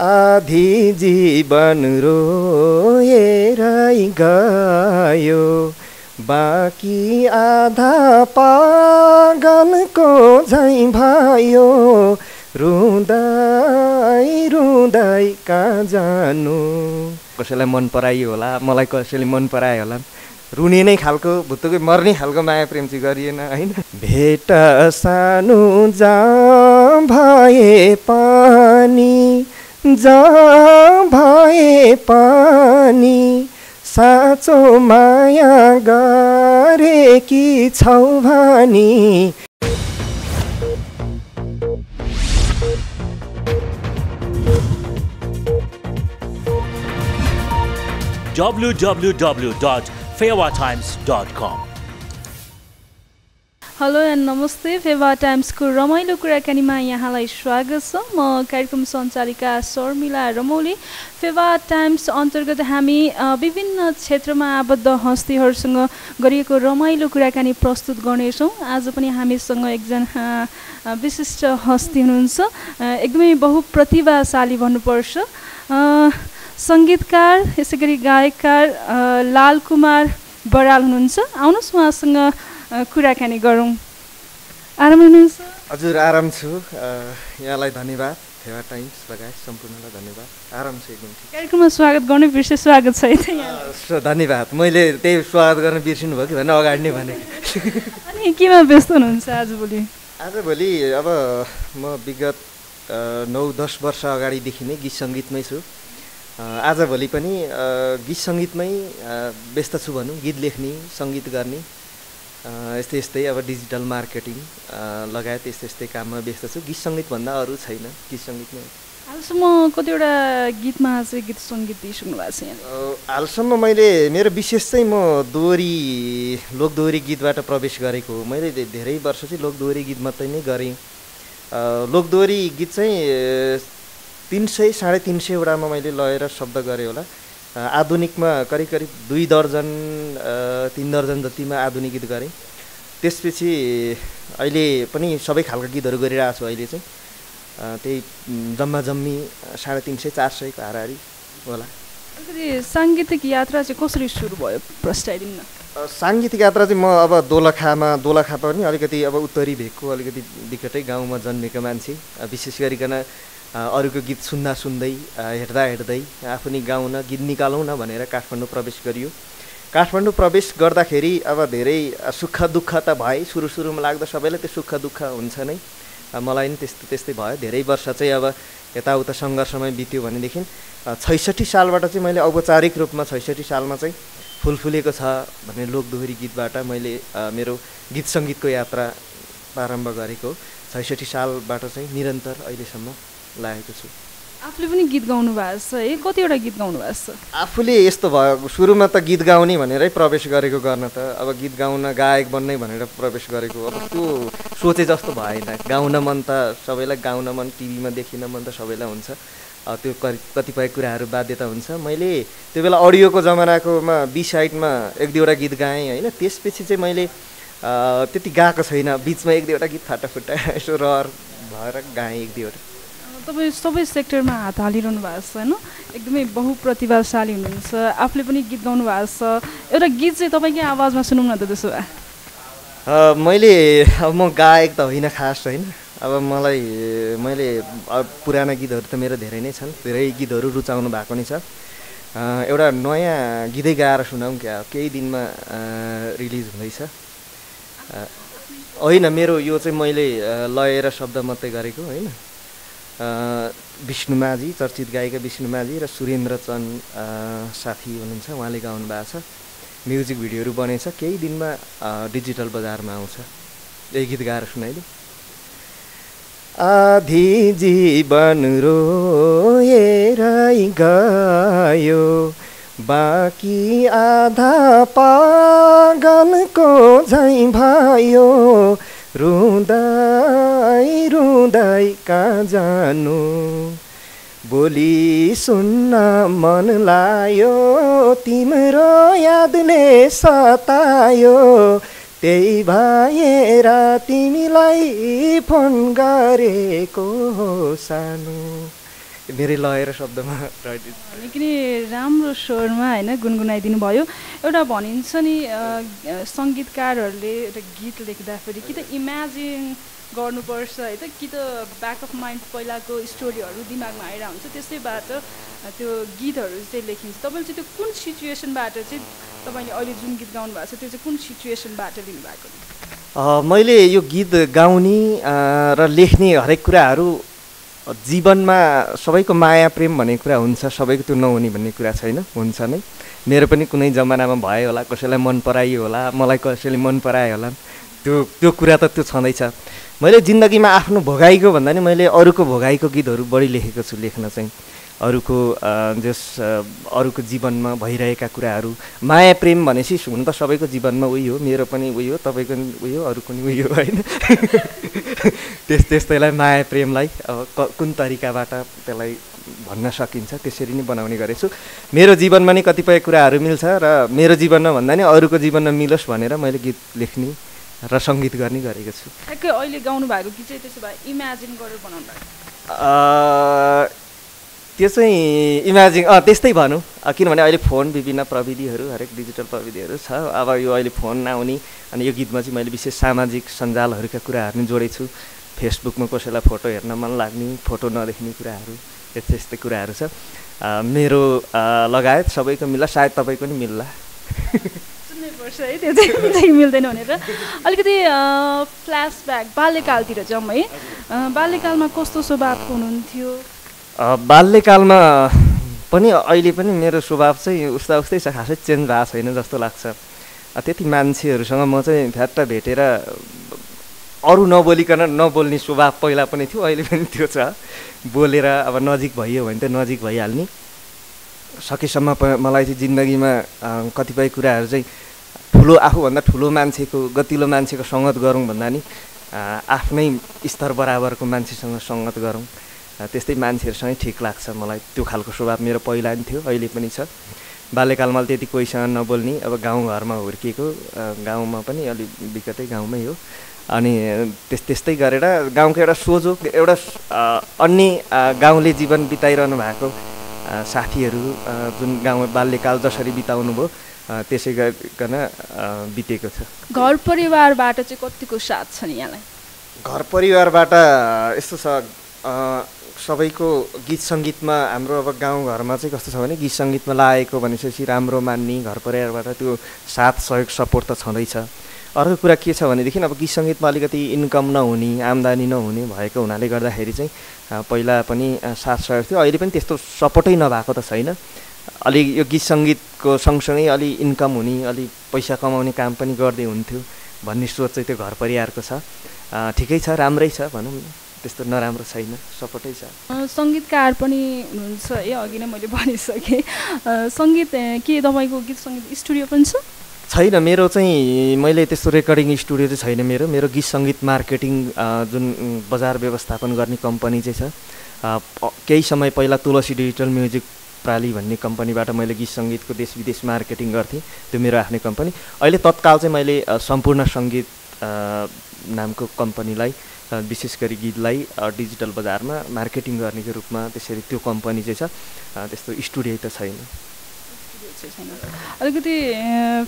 आधी जीवन रोएरै गयो। बाँकी आधा पागलको झैँ भयो। रुँदै रुँदै कहाँ जानु। कसैलाई मन पराइयो होला? मलाई कसैले मन परायो होला? रुने नै खालको भुत्तुकै मर्ने खालको माया प्रेम चाहिँ गरिएन होइन? भेट सानो जा भए पानी। जा भए पानी साँचो माया गरेकी छौ भनी www.fewatimes.com. हेलो एन्ड नमस्ते फेवा टाइम्सको रमाइलो कुराकानीमा यहाँलाई स्वागत छ म कार्यक्रम सञ्चालिका शर्मिला रमौली फेवा टाइम्स अन्तर्गत हामी विभिन्न क्षेत्रमा आबद्ध हस्तीहरूसँग गरिएको रमाइलो कुराकानी प्रस्तुत गर्नेछौँ आज पनि हामीसँग एकजना विशिष्ट हस्ती हुनुहुन्छ एकदमै बहुप्रतिभाशाली भन्नुपर्छ सङ्गीतकार यसै गरी गायककार अ, लाल कुमार बराल हुनुहुन्छ आउनुहोस् उहाँसँग कुराकानी गरौँ। आराम हुनुहुन्छ? हजुर आराम छु। यहाँलाई धन्यवाद। फेवा टाइम्स लगायत सम्पूर्णलाई धन्यवाद। आराम छु एकदम कार्यक्रममा स्वागत गर्नु बिर्से स्वागत छ। धन्यवाद। मैले त्यही स्वागत गर्न बिर्सिनु भयो कि भनेर अगाडि नै भनेको अनि केमा व्यस्त हुनुहुन्छ आजभोलि आजभोलि अब म विगत नौ दस वर्ष अगाडिदेखि नै गीत सङ्गीतमै छु। आजभोलि पनि गीत सङ्गीतमै व्यस्त छु भनौँ। गीत लेख्ने सङ्गीत गर्ने। यस्तै यस्तै अब डिजिटल मार्केटिङ लगायत यस्तै यस्तै काममा व्यस्त छु। गीत सङ्गीतभन्दा अरू छैन। गीत सङ्गीतमै आजसम्म कतिवटा गीतमा चाहिँ गीत सङ्गीत दिइसक्नु भएको छ हालसम्म मैले मेरो विशेष चाहिँ म दोहोरी लोकदोहोरी गीतबाट प्रवेश गरेको हो। मैले धेरै वर्ष चाहिँ लोकदोहोरी गीत मात्रै नै गरेँ। लोकदोहोरी गीत चाहिँ तिन सय साढे तिन सयवटामा मैले लय र शब्द गरेँ होला। आधुनिकमा करिब करिब दुई दर्जन तिन दर्जन जतिमा आधुनिक गीत गरेँ। त्यसपछि अहिले पनि सबै खालका गीतहरू गरिरहेको छु अहिले चाहिँ। त्यही जम्मा जम्मी साढे तिन सय चार सयको हाराहारी होला। साङ्गीतिक यात्रा चाहिँ कसरी सुरु भयो? प्रस्ताइदिनु न। अ, साङ्गीतिक यात्रा चाहिँ म अब दोलखामा दोलखा पनि अलिकति अब उत्तरी भेगको अलिकति निकटै गाउँमा जन्मेको मान्छे। विशेष गरिकन अरूको गीत सुन्दा सुन्दै हेर्दा हेर्दै आफू नि गाउन गीत निकालौँ न भनेर काठमाडौँ प्रवेश गरियो। काठमाडौँ प्रवेश गर्दाखेरि अब धेरै सुख दुःख त भए सुरु सुरुमा लाग्दा सबैलाई त्यो सुख दुःख हुन्छ नै। मलाई नि त्यस्तो त्यस्तै भयो। धेरै वर्ष चाहिँ अब यताउता सङ्घर्षमै बित्यो भनेदेखि छैसठी सालबाट चाहिँ मैले औपचारिक रूपमा छैसठी सालमा चाहिँ फुलफुलेको छ भन्ने लोकदोहोरी गीतबाट मैले मेरो गीत सङ्गीतको यात्रा प्रारम्भ गरेको छैसठी सालबाट चाहिँ निरन्तर अहिलेसम्म लागेको छु। आफूले पनि गीत गाउनु भएको छ है कतिवटा गीत गाउनु भएको छ? आफूले यस्तो भयो सुरुमा त गीत गाउने भनेरै प्रवेश गरेको गर्न त अब गीत गाउन गायक बन्नै भनेर प्रवेश गरेको अब त्यो सोचे जस्तो भएन। गाउन मन त सबैलाई गाउन मन टिभीमा देखिन मन त सबैलाई हुन्छ। त्यो कति- कतिपय कुराहरू बाध्यता हुन्छ। मैले त्यो बेला अडियोको जमानाकोमा बी साइडमा एक दुईवटा गीत गाएँ होइन। त्यसपछि चाहिँ मैले त्यति गाएको छैन। बिचमा एक दुईवटा गीत फाटाफुट्टा यसो रहर भएर गाएँ एक दुईवटा। तपाईँ सबै सेक्टरमा हात हालिरहनु भएको छ होइन? एकदमै बहुप्रतिभाशाली हुनुहुन्छ। आफूले पनि गीत गाउनु भएको छ। एउटा गीत चाहिँ तपाईँकै आवाजमा सुनौँ न त त्यसो भए। मैले अब म गायक त होइन खास होइन? अब मलाई मैले पुराना गीतहरू त मेरो धेरै नै छन्। धेरै गीतहरू रुचाउनु भएको नै छ। एउटा नयाँ गीतै गाएर सुनाउँ क्या। केही दिनमा रिलिज हुँदैछ। होइन मेरो यो चाहिँ मैले अ, लय र शब्द मात्रै गरेको होइन? अ, विष्णु माझी चर्चित गायिका विष्णु माझी र सुरेन्द्र चन्द साथी हुनुहुन्छ। उहाँले गाउनु भएको छ। म्युजिक भिडियोहरू बनेछ। केही दिनमा डिजिटल बजारमा आउँछ। यही गीत गाएर सुनाइदिउँ आधी जीवन रोएरै गयो। बाँकी आधा पागलको झैँ भयो। रुँदै रुँदै कहाँ जानु? बोली सुन्न मन लायो तिम्रो यादले सतायो। त्यही भएर तिमीलाई फोन गरेको हो सानो। मेरै लय र शब्दमा निकै नै राम्रो स्वरमा होइन गुनगुनाइदिनु भयो। एउटा भनिन्छ नि सङ्गीतकारहरूले एउटा गीत लेख्दाखेरि कि त इमेजिन गर्नुपर्छ है त कि त ब्याक अफ माइन्ड पहिलाको स्टोरीहरू दिमागमा आइरहेको हुन्छ। त्यसैबाट त्यो गीतहरू चाहिँ लेखिन्छ। तपाईँले चाहिँ त्यो कुन सिचुएसनबाट चाहिँ तपाईँले अहिले जुन गीत गाउनु भएको छ त्यो चाहिँ कुन सिचुएसनबाट लिनुभएको? मैले यो गीत गाउने र लेख्ने हरेक कुराहरू जीवनमा सबैको माया प्रेम भन्ने कुरा हुन्छ सबैको त्यो नहुने भन्ने कुरा छैन हुन्छ नै। मेरो पनि कुनै जमानामा भयो होला कसैलाई मन पराइयो होला मलाई कसैले मन परायो होला। त्यो त्यो कुरा त त्यो छँदैछ। मैले जिन्दगीमा आफ्नो भोगाइको भन्दा नि मैले अरूको भोगाइको गीतहरू बढी लेखेको छु लेख्न चाहिँ। अरूको जस अरूको जीवनमा भइरहेका कुराहरू। माया प्रेम भनेपछि हुन त सबैको जीवनमा उयो हो। मेरो पनि उयो हो तपाईँको पनि उयो अरूको पनि उयो होइन? त्यस त्यस्तैलाई माया प्रेमलाई अब कुन तरिकाबाट त्यसलाई भन्न सकिन्छ त्यसरी नै बनाउने गरेछु। मेरो जीवनमा नि कतिपय कुराहरू मिल्छ र मेरो जीवनमा भन्दा नि अरूको जीवनमा मिलोस् भनेर मैले गीत लेख्ने र सङ्गीत गर्ने गरेको छु। अहिले गाउनु भएको गीत चाहिँ त्यसो भए इमेजिन गरेर बनाउनु भएको त्यो चाहिँ इमेजिन अँ त्यस्तै भनौँ। किनभने अहिले फोन विभिन्न प्रविधिहरू हरेक डिजिटल प्रविधिहरू छ। अब यो अहिले फोन आउने अनि यो गीतमा चाहिँ मैले विशेष सामाजिक सञ्जालहरूका कुराहरू पनि जोडेको छु फेसबुकमा कसैलाई फोटो हेर्न मन लाग्ने फोटो नदेख्ने कुराहरू यस्तै यस्तै कुराहरू छ। मेरो लगायत सबैको मिल्ला सायद तपाईँको नि मिल्ला। पर्छ है त्यो चाहिँ मिल्दैन भनेर। अलिकति फ्ल्यासब्याक बाल्यकालतिर जाउँ है। बाल्यकालमा कस्तो स्वभावको हुनुहुन्थ्यो? बाल्यकालमा पनि अहिले पनि मेरो स्वभाव चाहिँ उस्ता उस्तै छ खासै चेन्ज भएको छैन जस्तो लाग्छ। त्यति मान्छेहरूसँग म चाहिँ फ्याट्ट भेटेर अरू नबोलिकन नबोल्ने स्वभाव पहिला पनि थियो अहिले पनि त्यो छ। बोलेर अब नजिक भइयो भने त नजिक भइहाल्ने। सकेसम्म मलाई चाहिँ जिन्दगीमा कतिपय कुराहरू चाहिँ ठुलो आफूभन्दा ठुलो मान्छेको गतिलो मान्छेको सङ्गत गरौँ भन्दा नि आफ्नै स्तर बराबरको मान्छेसँग सङ्गत गरौँ। त्यस्तै मान्छेहरूसँगै ठिक लाग्छ मलाई। त्यो खालको स्वभाव मेरो पहिला पनि थियो अहिले पनि छ। बाल्यकालमा त्यति कोहीसँग नबोल्ने अब गाउँघरमा हुर्किएको गाउँमा पनि अलि विगतै गाउँमै हो। अनि त्यस त्यस्तै गरेर गाउँको एउटा सोझो एउटा अन्य गाउँले जीवन बिताइरहनु भएको साथीहरू जुन गाउँ बाल्यकाल जसरी बिताउनु भयो त्यसै गरिकन बितेको छ। घर परिवारबाट चाहिँ कतिको साथ छ नि यहाँलाई? घर परिवारबाट यस्तो छ सबैको गीत सङ्गीतमा हाम्रो अब गाउँघरमा चाहिँ कस्तो छ भने गीत सङ्गीतमा लागेको भनेपछि राम्रो मान्ने घर परिवारबाट त्यो साथ सहयोग सपोर्ट त छँदैछ। अर्को कुरा के छ भनेदेखि अब गीत सङ्गीतमा अलिकति इन्कम नहुने आम्दानी नहुने भएको हुनाले गर्दाखेरि चाहिँ पहिला पनि साथ सहयोग थियो। अहिले पनि त्यस्तो सपोर्टै नभएको त छैन। अलि यो गीत सङ्गीतको सँगसँगै अलि इन्कम हुने अलि पैसा कमाउने काम पनि गर्दै हुन्थ्यो भन्ने सोच चाहिँ त्यो घर परिवारको छ। ठिकै छ राम्रै छ भनौँ न। त्यस्तो नराम्रो छैन सपोर्टै छ। सङ्गीतकार पनि हुनुहुन्छ है अघि नै मैले भनिसकेँ। सङ्गीत के तपाईँको गीत सङ्गीत स्टुडियो पनि छ? छैन मेरो चाहिँ मैले त्यस्तो रेकर्डिङ स्टुडियो चाहिँ छैन मेरो। मेरो गीत सङ्गीत मार्केटिङ जुन बजार व्यवस्थापन गर्ने कम्पनी चाहिँ छ। केही समय पहिला तुलसी डिजिटल म्युजिक प्राली भन्ने कम्पनीबाट मैले गीत सङ्गीतको देश विदेश मार्केटिङ गर्थेँ त्यो मेरो आफ्नै कम्पनी। अहिले तत्काल चाहिँ मैले सम्पूर्ण सङ्गीत नामको कम्पनीलाई विशेष गरी गीतलाई डिजिटल बजारमा मार्केटिङ गर्नेको रूपमा त्यसरी त्यो कम्पनी चाहिँ छ त्यस्तो स्टुडियो त छैन। अलिकति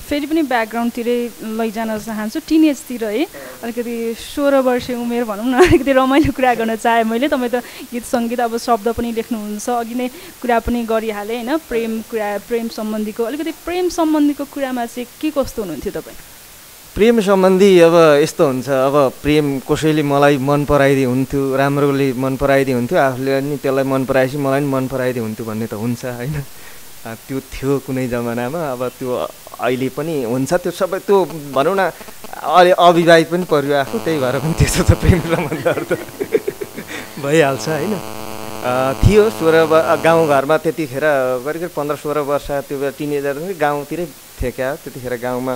फेरि पनि ब्याकग्राउन्डतिरै लैजान चाहन्छु टिनेजतिर है। अलिकति सोह्र वर्ष उमेर भनौँ न अलिकति रमाइलो कुरा गर्न चाहेँ मैले। तपाईँ त गीत सङ्गीत अब शब्द पनि लेख्नुहुन्छ अघि नै कुरा पनि गरिहालेँ होइन? प्रेम कुरा प्रेम सम्बन्धीको अलिकति प्रेम सम्बन्धीको कुरामा चाहिँ के कस्तो हुनुहुन्थ्यो तपाईँ? प्रेम सम्बन्धी अब यस्तो हुन्छ अब प्रेम कसैले मलाई मन पराइदिए हुन्थ्यो राम्रोले मन पराइदिए हुन्थ्यो आफूले पनि त्यसलाई मन पराएपछि मलाई पनि मन पराइदिए हुन्थ्यो भन्ने त हुन्छ होइन? त्यो थियो कुनै जमानामा अब त्यो अहिले पनि हुन्छ त्यो सबै त्यो भनौँ न अलि अविवाहित पनि पर्यो आफू त्यही भएर पनि त्यस्तो त प्रेम सम्बन्धहरू त भइहाल्छ होइन? थियो सोह्र गाउँघरमा त्यतिखेर करिब पन्ध्र सोह्र वर्ष त्यो टिनेजर गाउँतिरै थियो क्या त्यतिखेर गाउँमा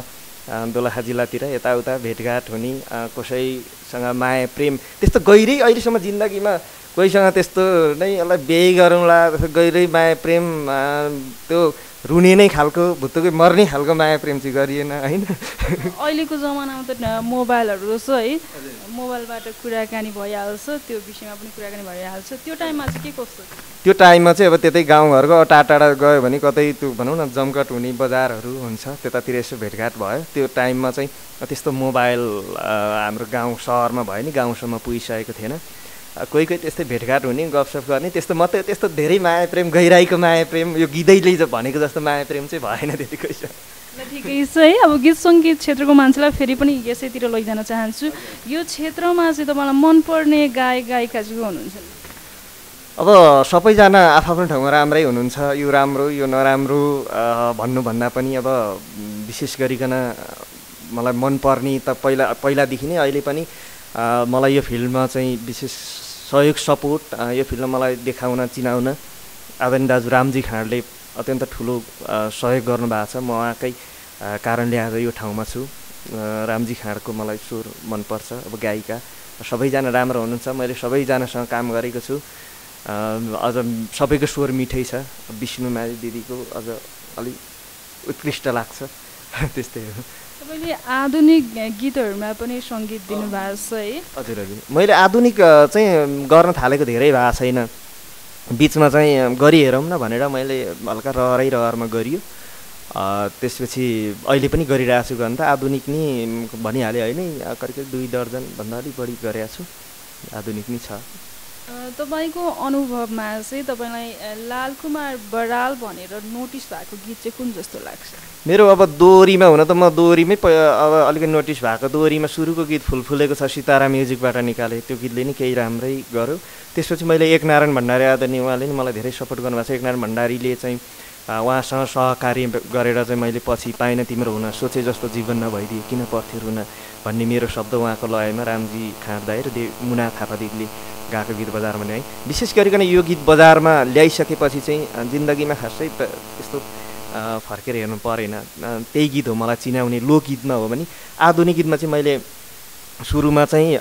दोलखा जिल्लातिर यताउता भेटघाट हुने कसैसँग माया प्रेम त्यस्तो गहिरै अहिलेसम्म जिन्दगीमा कोहीसँग त्यस्तो नै यसलाई बिहे गरौँला गहिरै माया प्रेम त्यो रुने नै खालको भुत्तुकै मर्ने खालको माया प्रेम चाहिँ गरिएन होइन? अहिलेको जमानामा त मोबाइलहरू छ है मोबाइलबाट कुराकानी भइहाल्छ त्यो विषयमा पनि कुराकानी भइहाल्छ। त्यो टाइममा चाहिँ के कस्तो त्यो टाइममा चाहिँ अब त्यतै गाउँघरको टाढा टाढा गयो भने कतै त्यो भनौँ न जमकट हुने बजारहरू हुन्छ त्यतातिर यसो भेटघाट भयो। त्यो टाइममा चाहिँ त्यस्तो मोबाइल हाम्रो गाउँ सहरमा भयो नि गाउँसम्म पुगिसकेको थिएन। कोही कोही त्यस्तै भेटघाट हुने गफसफ गर्ने त्यस्तो मात्रै त्यस्तो धेरै माया प्रेम गहिराईको माया प्रेम यो गीतैले भनेको जस्तो माया प्रेम चाहिँ भएन त्यतिकै छ। ठिकै छ है अब गीत सङ्गीत क्षेत्रको मान्छेलाई फेरि पनि यसैतिर लैजान चाहन्छु। यो क्षेत्रमा चाहिँ तपाईँलाई मनपर्ने गायक गायिका चाहिँ हुनुहुन्छ? अब सबैजना आफ्नो ठाउँमा राम्रै हुनुहुन्छ यो राम्रो यो नराम्रो भन्नुभन्दा पनि अब विशेष गरिकन मलाई मनपर्ने त पहिला पहिलादेखि नै अहिले पनि मलाई यो फिल्डमा चाहिँ विशेष सहयोग सपोर्ट यो फिल्डमा मलाई देखाउन चिनाउन आदरणीय दाजु रामजी खाँडले अत्यन्त ठुलो सहयोग गर्नुभएको छ। म उहाँकै कारणले आज यो ठाउँमा छु। रामजी खाँडको मलाई स्वर मनपर्छ अब गायिका। सबैजना राम्रो हुनुहुन्छ। मैले सबैजनासँग काम गरेको छु। अझ सबैको स्वर मिठै छ। विष्णु माली दिदीको अझ अलिक उत्कृष्ट लाग्छ। त्यस्तै हो। तपाईँले आधुनिक गीतहरूमा पनि सङ्गीत दिनुभएको छ है? हजुर हजुर। मैले आधुनिक चाहिँ गर्न थालेको धेरै भएको छैन। बिचमा चाहिँ गरिहेरौँ न भनेर मैले हल्का रहरै रहरमा गरियो। त्यसपछि अहिले पनि गरिरहेको छु गर्नु त। आधुनिक नि भनिहालेँ होइन करिब करिब दुई दर्जनभन्दा अलिक बढी गरेको छु। आधुनिक नै छ। तपाईँको अनुभवमा चाहिँ तपाईँलाई लालकुमार बराल भनेर नोटिस भएको गीत चाहिँ कुन जस्तो लाग्छ? मेरो अब दोहोरीमा हुन त म दोहोरीमै अब अलिकति नोटिस भएको दोहोरीमा सुरुको गीत फुलफुलेको छ सितारा म्युजिकबाट निकालेँ। त्यो गीतले नि केही राम्रै गर्यो। त्यसपछि मैले एकनारायण भण्डारी आदरणीय उहाँले नि मलाई धेरै सपोर्ट गर्नुभएको छ। एकनारायण भण्डारीले चाहिँ उहाँसँग सहकार्य गरेर चाहिँ मैले पछि पाइनँ। तिम्रो हुन सोचे जस्तो जीवन नभइदिए किन पर्थ्यो रुन भन्ने मेरो शब्द उहाँको लयमा रामजी खाँदाई र दे मुना थापादेखिले गएको गीत बजारमा है विशेष गरिकन यो गीत बजारमा ल्याइसकेपछि चाहिँ जिन्दगीमा खासै यस्तो फर्केर हेर्नु परेन। त्यही गीत हो मलाई चिनाउने। लोकगीतमा हो भने आधुनिक गीतमा चाहिँ मैले सुरुमा चाहिँ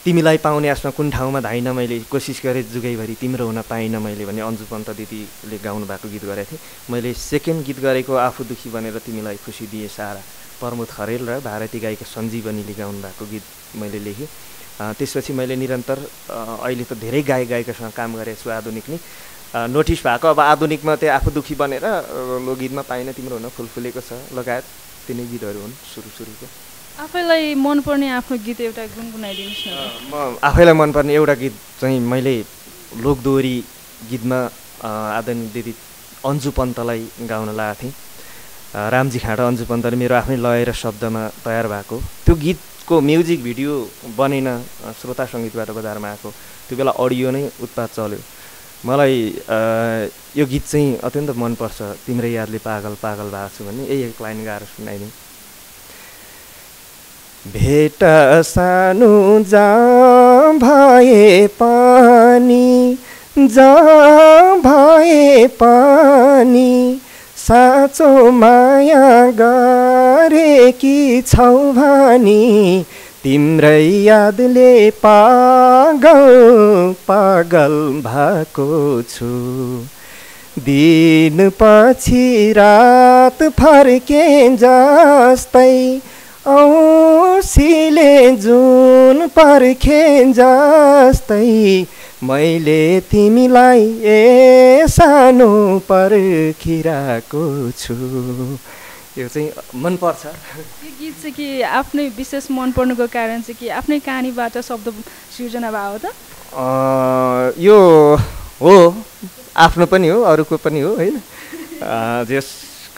तिमीलाई पाउने आसमा कुन ठाउँमा धाइन मैले कोसिस गरेँ जुगैभरि तिम्रो हुन पाइनँ मैले भने अन्जु पन्त दिदीले गाउनु भएको गीत गरेको थिएँ। मैले सेकेन्ड गीत गरेको आफू दुखी बनेर तिमीलाई खुसी दिएँ सारा। प्रमोद खरेल र भारतीय गायिका सञ्जीवनीले गाउनु भएको गीत मैले लेखेँ। त्यसपछि मैले निरन्तर अहिले त धेरै गायक गायिकासँग काम गरेको छु आधुनिक नै। नोटिस भएको अब आधुनिकमा त्यही आफू दुखी बनेर लोकगीतमा पाइनँ तिम्रो हुन फुलफुलेको छ। लगायत तिनै गीतहरू हुन् सुरु सुरुको आफैलाई मनपर्ने आफ्नो गीत एउटा गुनगुनाइदिनुहोस् न म आफैलाई मनपर्ने एउटा गीत चाहिँ मैले लोकदोहोरी गीतमा आदरणीय दिदी अन्जु पन्तलाई गाउन लगाएको थिएँ। रामजी खाँडा अन्जु पन्तले मेरो आफ्नै लय र शब्दमा तयार भएको। त्यो गीतको म्युजिक भिडियो बनेन श्रोता सङ्गीतबाट बजारमा आएको। त्यो बेला अडियो नै उत्पाद चल्यो। मलाई यो गीत चाहिँ अत्यन्त मनपर्छ। तिम्रै यादले पागल पागल भएको छु भने यही एक लाइन गाएर सुनाइदिउँ। भेट सानो भए पानी जा भए पानी साँचो माया गरेकी छौ भनी तिम्रै यादले पागल पागल भएको छु। दिन पछि रात फर्के जस्तै औसीले जुन पर्खे जस्तै मैले तिमीलाई ए सानो पर्खिरहेको छु। यो चाहिँ मनपर्छ। यो गीत चाहिँ कि आफ्नै विशेष मन पर्नुको कारण चाहिँ कि आफ्नै कहानीबाट शब्द सिर्जना भयो त? यो हो। आफ्नो पनि हो अरूको पनि हो होइन? जस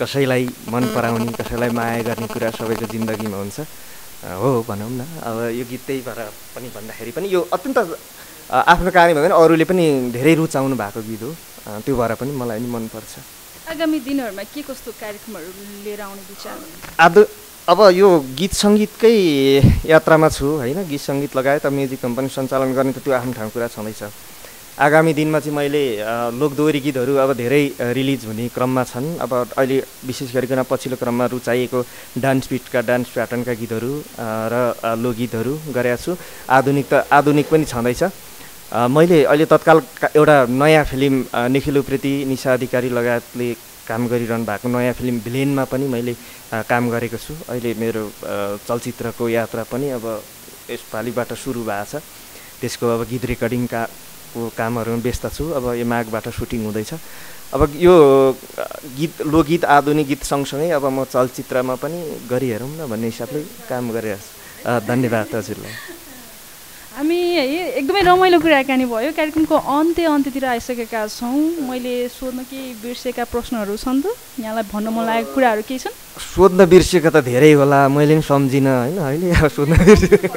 कसैलाई मन पराउने कसैलाई माया गर्ने कुरा सबैको जिन्दगीमा हुन्छ। हो भनौँ न। अब यो गीत त्यही भएर पनि भन्दाखेरि पनि यो अत्यन्त आफ्नो कहानी भयो भने अरूले पनि धेरै रुचाउनु भएको गीत हो। त्यो भएर पनि मलाई नि मनपर्छ। आगामी दिनहरूमा के कस्तो कार्यक्रमहरू लिएर आउने विचार आज अब यो गीत सङ्गीतकै यात्रामा छु होइन? गीत सङ्गीत लगायत म्युजिक कम्पनी सञ्चालन गर्ने त त्यो आफ्नो ठाउँ कुरा छँदैछ। आगामी दिनमा चाहिँ मैले लोकदोहोरी गीतहरू अब धेरै रिलिज हुने क्रममा छन्। अब अहिले विशेष गरिकन पछिल्लो क्रममा रुचाइएको डान्स बिटका डान्स प्याटर्नका गीतहरू र लोकगीतहरू गरेका छु। आधुनिक त आधुनिक पनि छँदैछ। मैले अहिले तत्काल एउटा नयाँ फिल्म निखिल उप्रेती निशा अधिकारी लगायतले काम गरिरहनु भएको नयाँ फिल्म भिलेनमा पनि मैले काम गरेको छु। अहिले मेरो चलचित्रको यात्रा पनि अब यसपालिबाट सुरु भएको छ। त्यसको अब गीत रेकर्डिङका को कामहरूमा व्यस्त छु। अब यो माघबाट सुटिङ हुँदैछ। अब यो गीत लोकगीत आधुनिक गीत सँगसँगै अब म चलचित्रमा पनि गरिहेरौँ न भन्ने हिसाबले काम गरिरहेको छु। धन्यवाद हजुरलाई। हामी है एकदमै रमाइलो कुराकानी भयो। कार्यक्रमको अन्त्य अन्त्यतिर आइसकेका छौँ। मैले सोध्न केही बिर्सेका प्रश्नहरू छन् त? यहाँलाई भन्न मन लागेको कुराहरू केही छन्? सोध्न बिर्सेको त धेरै होला। मैले पनि सम्झिनँ होइन? अहिले सोध्न बिर्सेको।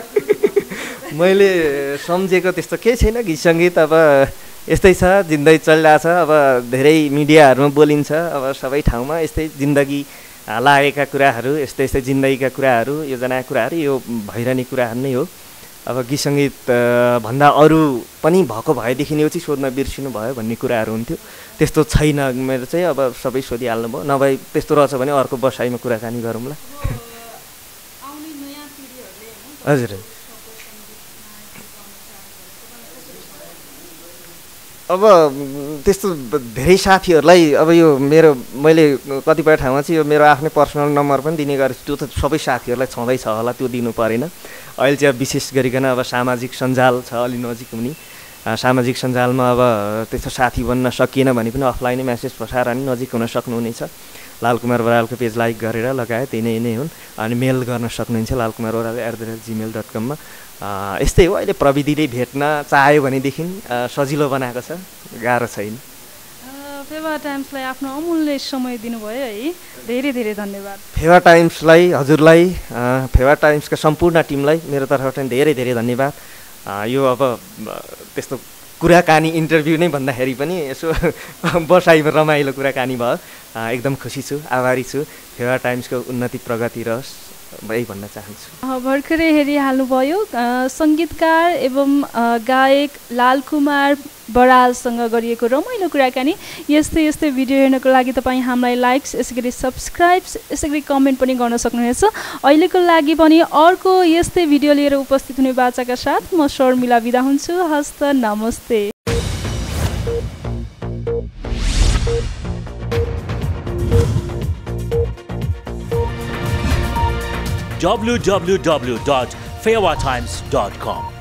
मैले सम्झेको त्यस्तो केही छैन गीत सङ्गीत अब यस्तै छ जिन्दगी चलिरहेछ अब धेरै मिडियाहरूमा बोलिन्छ अब सबै ठाउँमा यस्तै जिन्दगी लागेका कुराहरू यस्तै यस्तै जिन्दगीका कुराहरू योजनाका कुराहरू यो भइरहने कुराहरू नै हो। अब गीत सङ्गीत भन्दा अरू पनि भएको भएदेखि यो चाहिँ सोध्न बिर्सिनु भयो भन्ने कुराहरू हुन्थ्यो। त्यस्तो छैन मेरो चाहिँ अब सबै सोधिहाल्नु भयो। नभए त्यस्तो रहेछ भने अर्को बसाइमा कुराकानी गरौँला। हजुर। अब त्यस्तो धेरै साथीहरूलाई अब यो मेरो मैले कतिपय ठाउँमा चाहिँ यो मेरो आफ्नै पर्सनल नम्बर पनि दिने गरेको छु। त्यो त सबै साथीहरूलाई छँदैछ होला त्यो दिनु परेन। अहिले चाहिँ अब विशेष गरिकन अब सामाजिक सञ्जाल छ अलि नजिक हुने। सामाजिक सञ्जालमा अब त्यस्तो साथी बन्न सकिएन भने पनि अफलाइनै म्यासेज पठाएर नि नजिक हुन सक्नुहुनेछ। लालकुमार बरालको पेज लाइक गरेर लगायत यिनै यिनै हुन्। अनि मेल गर्न सक्नुहुन्छ Lalkumar Baral at the rate Gmail dot कममा यस्तै हो अहिले प्रविधिले भेट्न चाह्यो भनेदेखि सजिलो बनाएको छ गाह्रो छैन। फेवा टाइम्सलाई आफ्नो अमूल्य समय दिनुभयो है। धेरै धेरै धन्यवाद। फेवा टाइम्सलाई हजुरलाई फेवा टाइम्सका सम्पूर्ण टिमलाई मेरो तर्फबाट धेरै धेरै धन्यवाद। यो अब त्यस्तो कुराकानी इन्टरभ्यू नै भन्दाखेरि पनि यसो बसाइमा रमाइलो कुराकानी भयो। एकदम खुसी छु आभारी छु। फेवा टाइम्सको उन्नति प्रगति रहोस्। यही भन्न चाहन्छु। भर्खरै हेरिहाल्नुभयो सङ्गीतकार एवं गायक लालकुमार बरालसँग गरिएको रमाइलो कुराकानी। यस्तै यस्तै भिडियो हेर्नको लागि तपाईँ हामीलाई लाइक्स यसै गरी सब्सक्राइब्स यसै गरी कमेन्ट पनि गर्न सक्नुहुनेछ। अहिलेको लागि पनि अर्को यस्तै भिडियो लिएर उपस्थित हुने बाचाका साथ म शर्मिला बिदा हुन्छु। हस्त नमस्ते। www.fayawatimes.com.